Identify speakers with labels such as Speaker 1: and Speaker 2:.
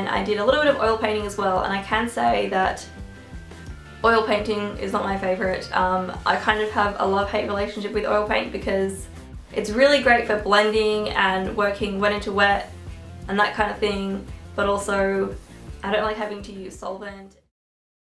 Speaker 1: And I did a little bit of oil painting as well and I can say that oil painting is not my favourite. Um, I kind of have a love-hate relationship with oil paint because it's really great for blending and working wet into wet and that kind of thing but also I don't like having to use solvent